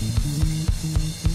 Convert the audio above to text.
Mm-hmm.